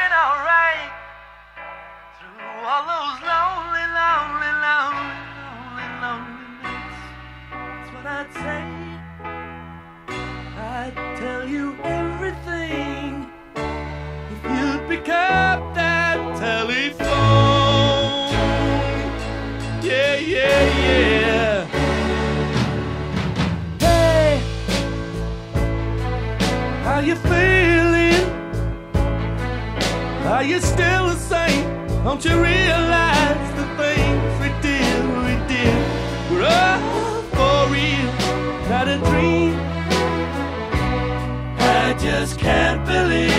been alright through all those lonely, lonely, lonely, lonely, lonely nights. That's what I'd say. I'd tell you everything if you'd pick up that telephone. Yeah, yeah, yeah. Hey, how you feel? Are you still the same? Don't you realize the things we did, we did were all for real, not a dream? I just can't believe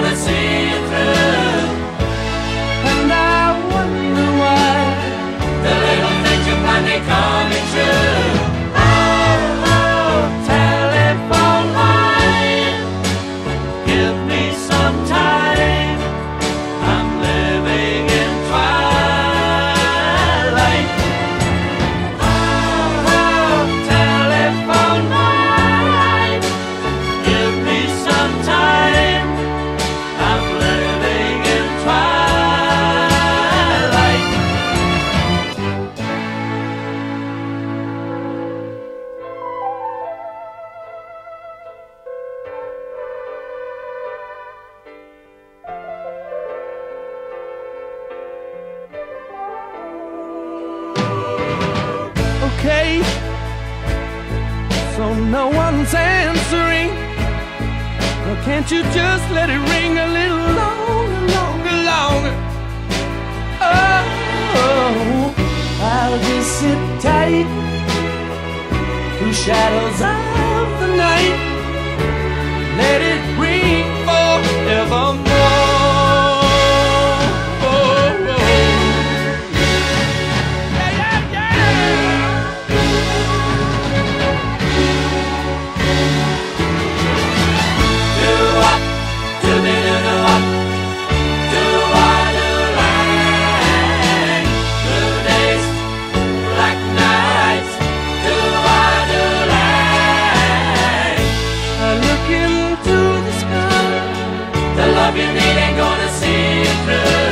gonna see Okay, so no one's answering. Well, can't you just let it ring a little longer, longer, longer? Oh, I'll just sit tight through shadows of the night. Let it ring forevermore. hoping it ain't gonna see it through.